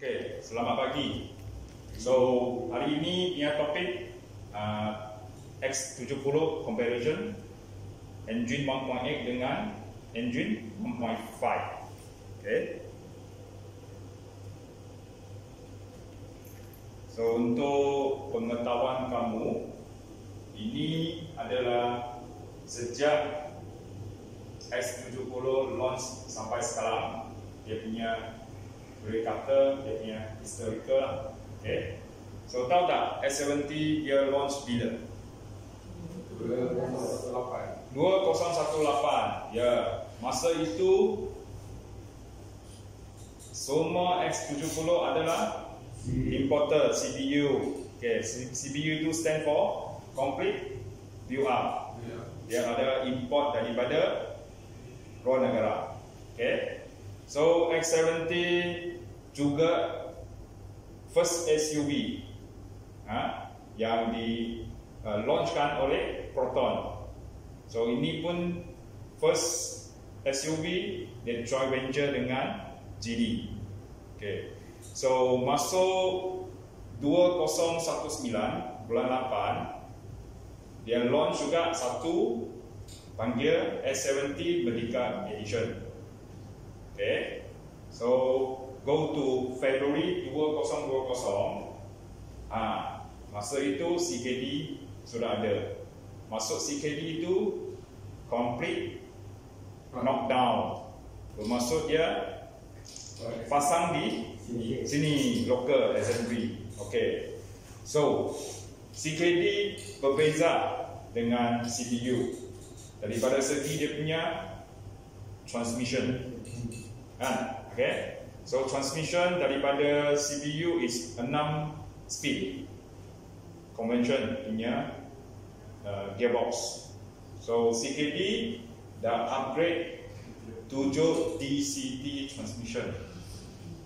Okay, selamat pagi. So, hari ini punya topik uh, X70 comparison engine 1.8 dengan engine 1.5. Okay. So, untuk pengetahuan kamu, ini adalah sejak X70 launch sampai sekarang dia punya boleh kata dia punya historical lah. Okay. So tahu tak S70 dia launch bila? 2018. 2018. Ya, masa itu semua X70 adalah importer CPU. Okay, CPU itu stand for complete build up. Dia ada import daripada luar negara. So X70 juga first SUV ha, yang di uh, launchkan oleh Proton. So ini pun first SUV yang joint venture dengan GD. Okay. So masuk 2019 bulan 8 dia launch juga satu panggil S70 Merdeka Edition. Okay. So go to February 2020. Ah, masa itu CKD sudah ada. Masuk CKD itu complete knockdown. Bermaksud dia pasang di sini local assembly. Okay. So CKD berbeza dengan CPU daripada segi dia punya transmission kan okay so transmission daripada CPU is 6 speed. Convention punya uh, gearbox. So CKD dah upgrade 7 DCT transmission.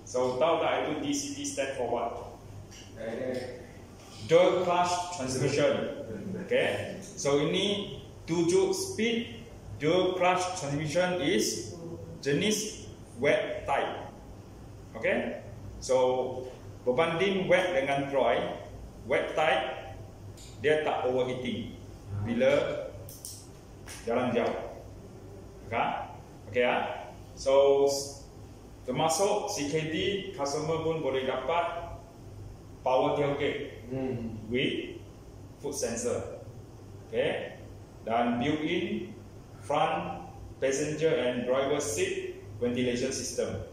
So tahu tak itu DCT stand for what? Dual clutch transmission. Okay? So ini 7 speed dual clutch transmission is jenis wet type. Okay? So, berbanding wet dengan dry, wet type dia tak overheating bila jalan jauh. Okay? Okay ya? So, termasuk CKD, customer pun boleh dapat power tailgate hmm. with foot sensor. Okay? Dan built-in front passenger and driver seat ventilation system.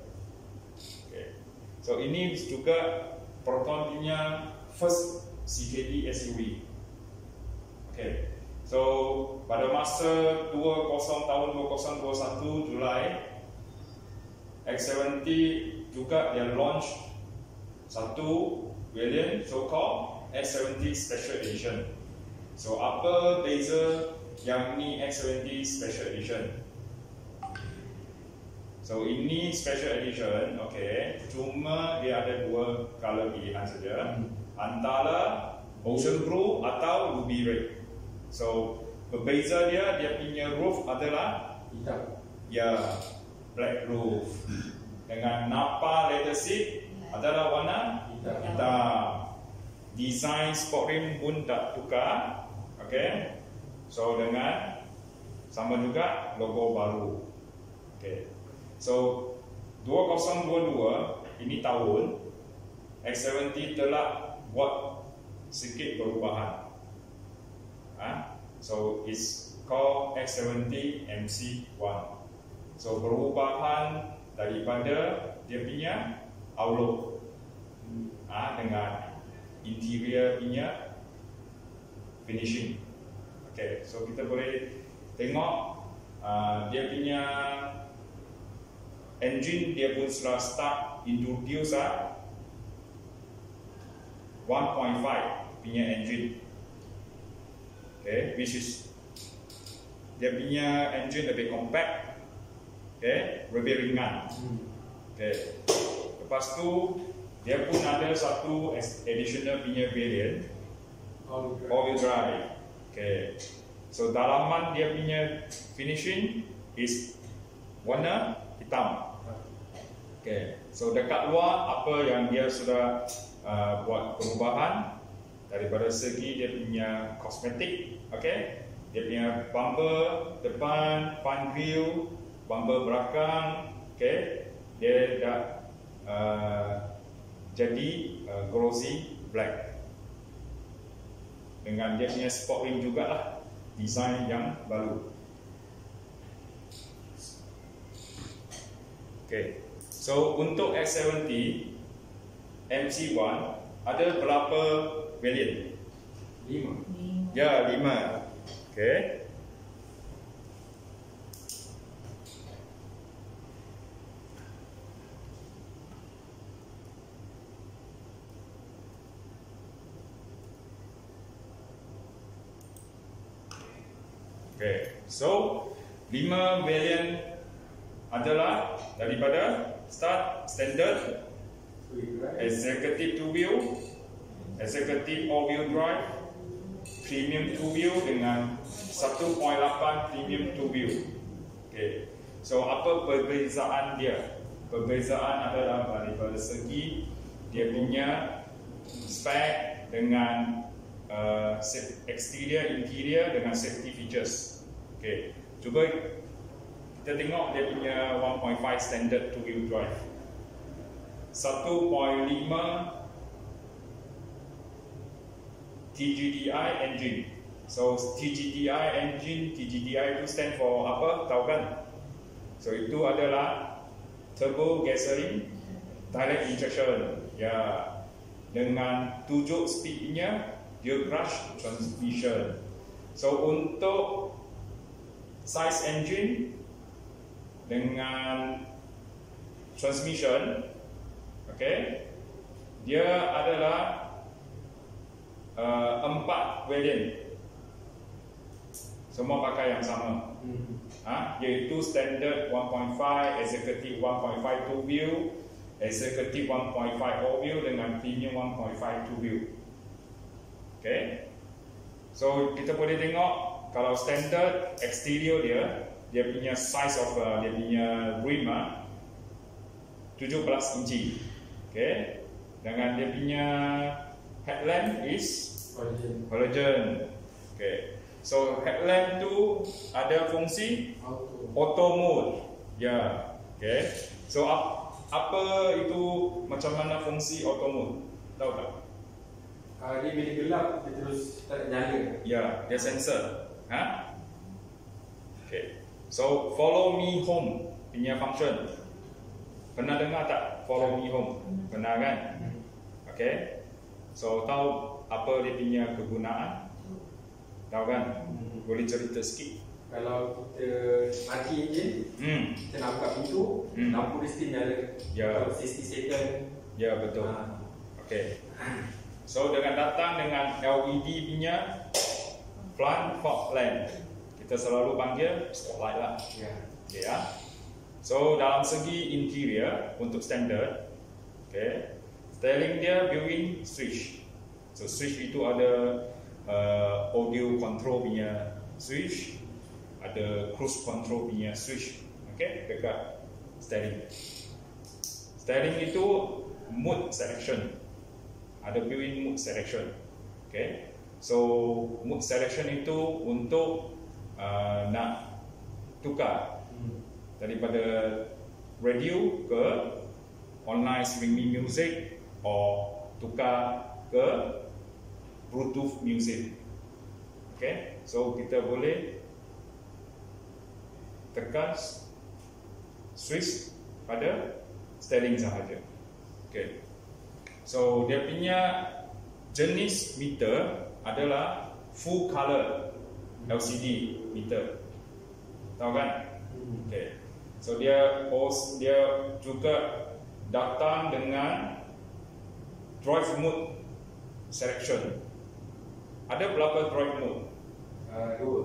So ini juga Proton punya first CKD SUV. Okay. So pada masa 20 tahun 2021 Julai X70 juga dia launch satu variant so called X70 Special Edition. So apa beza yang ni X70 Special Edition? So ini special edition, okay. Cuma dia ada dua color pilihan saja. Hmm. Antara Ocean Blue atau Ruby Red. So berbeza dia, dia punya roof adalah hitam. Ya, black roof. Dengan napa leather seat adalah warna hitam. hitam. Design sport rim pun tak tukar, okay. So dengan sama juga logo baru, okay. So 2022 ini tahun X70 telah buat sedikit perubahan. Ha? So it's called X70 MC1. So perubahan daripada dia punya outlook ha? dengan interior punya finishing. Okay, so kita boleh tengok uh, dia punya engine dia pun sudah start introduce ah 1.5 punya engine. Okay which is dia punya engine lebih compact okay lebih ringan. Okay. Lepas tu dia pun ada satu additional punya variant. All wheel drive. Okay. So dalaman dia punya finishing is warna hitam Okay. So dekat luar apa yang dia sudah uh, buat perubahan daripada segi dia punya kosmetik, okay? Dia punya bumper depan, front view, bumper belakang, okay? Dia dah uh, jadi uh, glossy black dengan dia punya sport rim jugalah design yang baru. Okay. So untuk X70 MC1 ada berapa variant? Lima. Ya, lima. Okay. Okay. So, lima variant adalah daripada start standard executive two wheel executive all wheel drive premium two wheel dengan 1.8 premium two wheel okay. so apa perbezaan dia perbezaan adalah daripada segi dia punya spec dengan uh, exterior interior dengan safety features okay. cuba kita tengok dia punya 1.5 standard two wheel drive 1.5 TGDI engine. So TGDI engine TGDI itu stand for apa? Tahu kan? So itu adalah turbo gasoline direct injection. Ya. Dengan tujuh speednya dia brush transmission. So untuk size engine dengan transmission okay dia adalah uh, empat variant semua pakai yang sama hmm. ha? iaitu standard 1.5 executive 1.5 two wheel executive 1.5 all dengan premium 1.5 two wheel okay so kita boleh tengok kalau standard exterior dia dia punya size of uh, dia punya rim uh, 17 inci okay dengan dia punya headlamp is halogen halogen okay so headlamp tu ada fungsi auto, auto mode ya yeah. okay so ap, apa itu macam mana fungsi auto mode tahu tak Uh, dia bila gelap dia terus tak nyala. Ya, dia sensor. Ha? Okay. So follow me home punya function. Pernah dengar tak follow me home? Pernah kan? Okay. So tahu apa dia punya kegunaan? Tahu kan? Boleh cerita sikit. Kalau kita mati enjin, hmm. kita nak buka pintu, hmm. lampu mesti nyala. Ya. 60 second. Ya betul. Ha. Okay. So dengan datang dengan LED punya front fog lamp kita selalu panggil spotlight lah. Ya. Okay, ya. So dalam segi interior untuk standard, okay, styling dia built-in switch. So switch itu ada uh, audio control punya switch, ada cruise control punya switch, okay, dekat styling. Styling itu mood selection, ada built-in mood selection, okay. So mood selection itu untuk uh, nak tukar. Daripada radio ke online streaming music or tukar ke bluetooth music. Okay? So kita boleh tekan switch pada sterling sahaja. Okay. So dia punya jenis meter adalah full color LCD meter. Tahu kan? Hmm. Okay. So dia host dia juga datang dengan drive mode selection. Ada berapa drive mode? Uh, dua.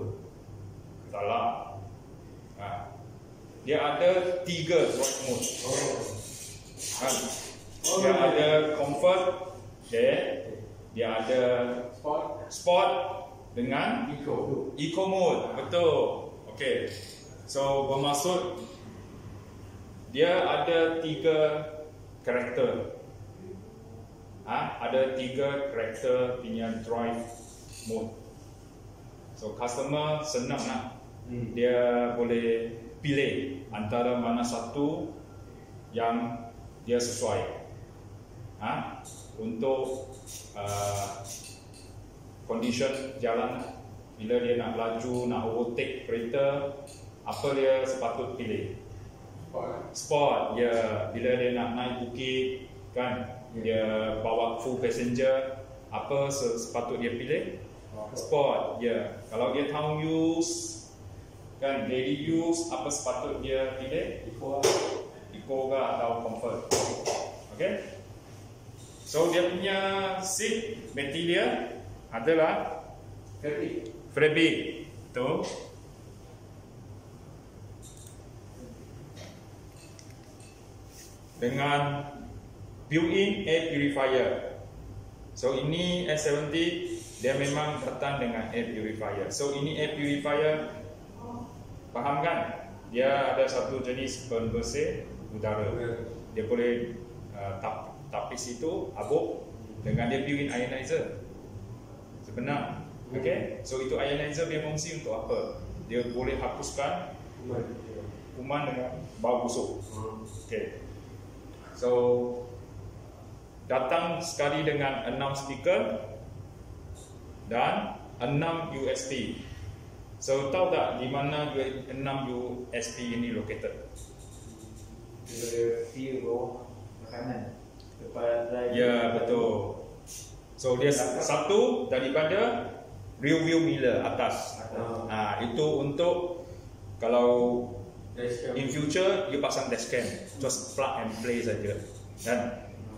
Salah. Ha. Dia ada tiga drive mode. Oh. Ha. Dia oh, ada comfort. Okay. Dia ada sport. Sport dengan eco eco mode betul okey so bermaksud dia ada tiga karakter. Ha? ada tiga karakter punya drive mode. So customer senang nak hmm. dia boleh pilih antara mana satu yang dia sesuai. Ha? untuk uh, condition jalan. Bila dia nak laju nak overtake kereta apa dia sepatut pilih? Sport ya. Yeah. bila dia nak naik bukit kan yeah. dia bawa full passenger apa sepatut dia pilih? Sport ya. Yeah. kalau dia town use kan daily use apa sepatut dia pilih? Eco eco ke atau comfort? Okay? So dia punya seat material adalah fabric. Fabric. Tu. Dengan built-in air purifier. So ini S70 dia memang datang dengan air purifier. So ini air purifier faham kan? Dia ada satu jenis pembersih udara. Dia boleh uh, tap tapis itu abuk dengan dia built-in ionizer sebenar okay? so itu ionizer dia fungsi untuk apa? Dia boleh hapuskan kuman dengan bau busuk. Okay. so datang sekali dengan 6 speaker dan 6 USB so tahu tak di mana 6 USB ini located? Di view makanan. Ya betul. So dia satu daripada real view mirror atas. Ha, itu untuk kalau in future you pasang dashcam, just plug and play saja. Dan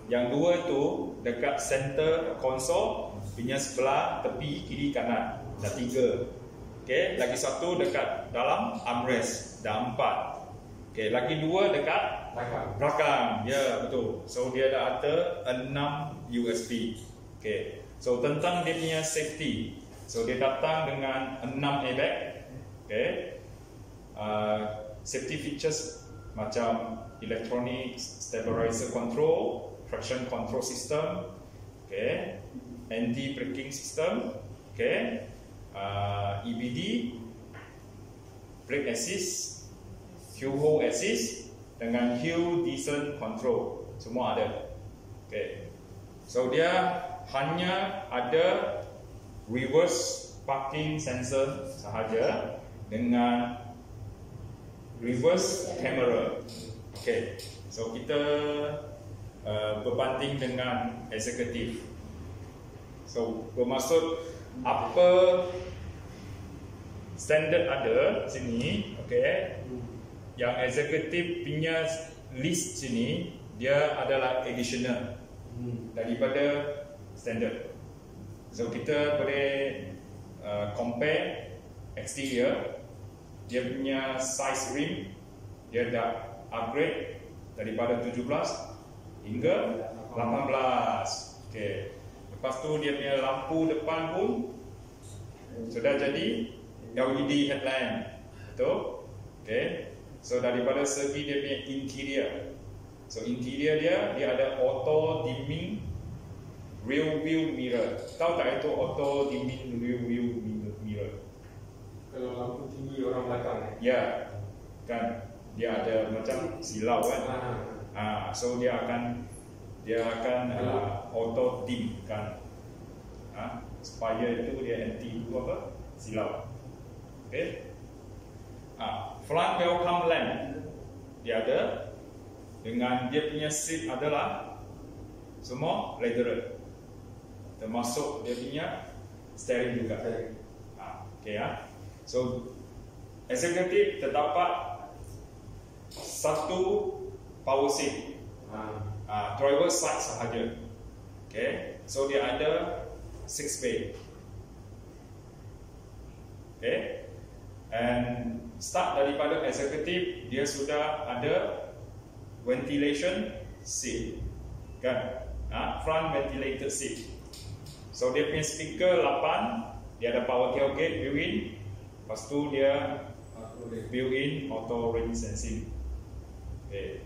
yang dua itu dekat center console punya sebelah tepi kiri kanan. Dah tiga. Okay, lagi satu dekat dalam armrest. Dah empat. Okay, lagi dua dekat belakang. belakang. Ya, yeah, betul. So dia dah ada enam USB. Okay. So tentang dia punya safety. So dia datang dengan enam airbag. Okay. Uh, safety features macam electronic stabilizer control, traction control system, okay, anti braking system, okay, uh, EBD, brake assist, Hill Hold Assist dengan Hill Decent Control semua ada. Okay. So dia hanya ada reverse parking sensor sahaja dengan reverse camera. Okay. So kita uh, berbanding dengan eksekutif. So bermaksud apa standard ada sini, okay? yang eksekutif punya list sini dia adalah additional hmm. daripada standard. So kita boleh uh, compare exterior dia punya size rim dia dah upgrade daripada 17 hingga 18. Okay. Lepas tu dia punya lampu depan pun sudah jadi LED headlamp. Betul? Okay. So daripada segi dia punya interior So interior dia Dia ada auto dimming Real view mirror. Tahu tak itu auto dimming real view mirror Kalau lampu tinggi orang belakang eh? Ya. Kan? Dia ada macam silau kan? Ha. ha. So dia akan Dia akan uh, auto dim kan? Ha. Supaya itu dia anti itu apa? Silau. Okay? Ah, front welcome lamp. Dia ada. Dengan dia punya seat adalah semua leather termasuk dia punya steering juga. Ah, okay ya so executive terdapat satu power seat. Ah. Ah, driver side sahaja. Okay so dia ada six bay. Okay and start daripada eksekutif dia sudah ada ventilation seat. Kan? Ha? front ventilated seat so dia punya speaker 8 dia ada power tailgate built-in lepas tu dia built-in auto rain sensing Okay.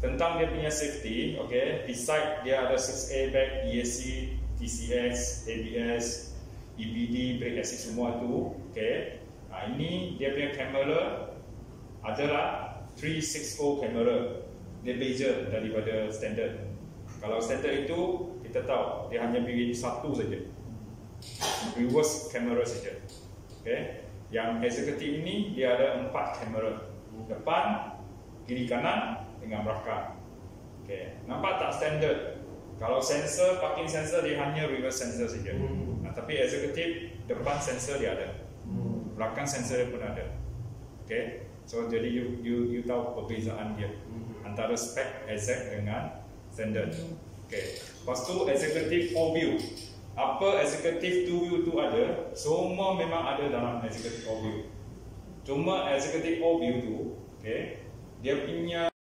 Tentang dia punya safety, okay, beside dia ada 6 airbag, ESC, TCS, ABS, EBD, brake assist semua tu, okay. Nah, ini dia punya kamera adalah 360 kamera. Dia beza daripada standard. Kalau standard itu kita tahu dia hanya beri satu saja. Reverse kamera saja. Okay. Yang executive ini dia ada empat kamera. Depan, kiri kanan, dengan belakang. Okay. Nampak tak standard? Kalau sensor, parking sensor dia hanya reverse sensor saja. Hmm. Nah, tapi executive depan sensor dia ada. Hmm. Belakang sensor dia pun ada. Okay. So jadi you you you tahu perbezaan dia hmm. antara spek exact dengan standard. Okay. Lepas tu executive four view. Apa executive two view tu ada? Semua memang ada dalam executive four view. Cuma executive four view tu, okay, dia punya